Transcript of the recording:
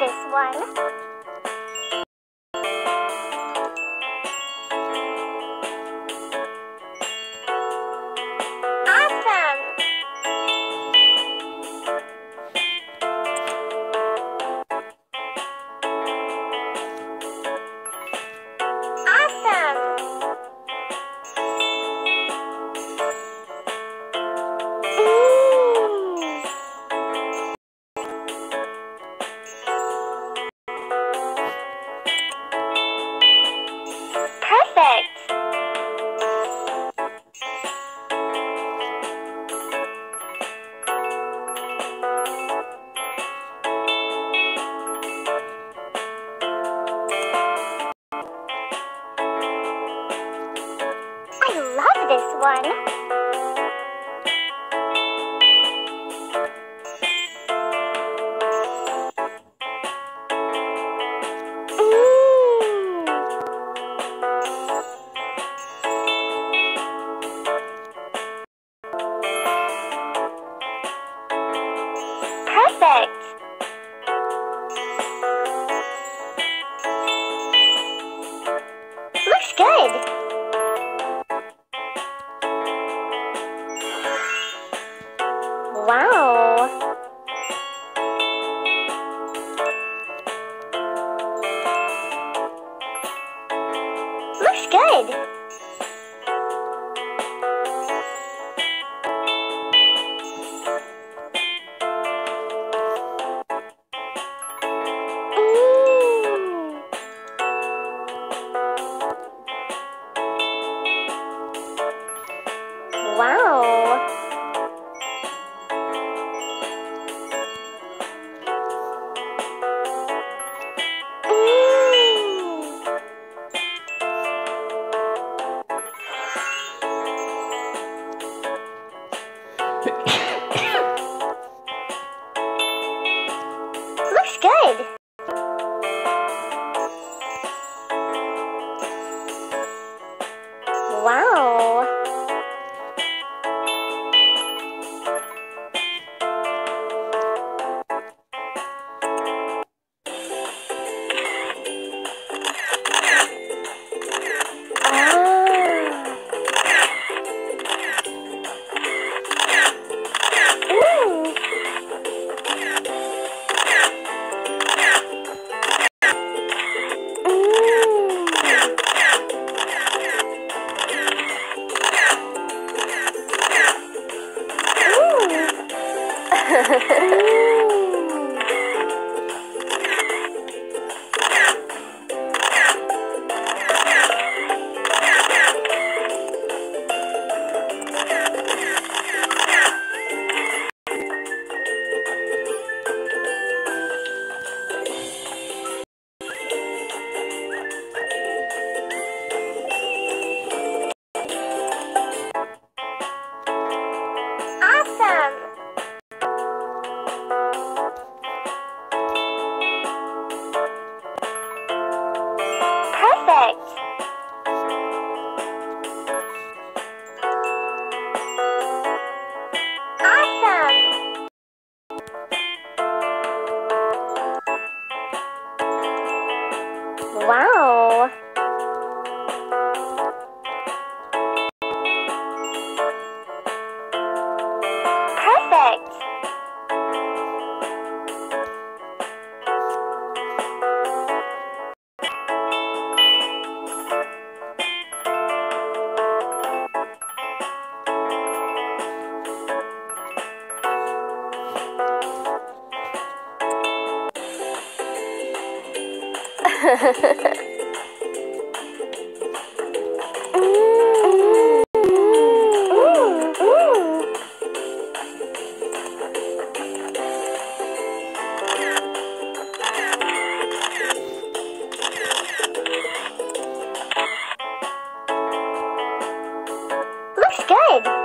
this one. Looks good. Gracias. Looks good.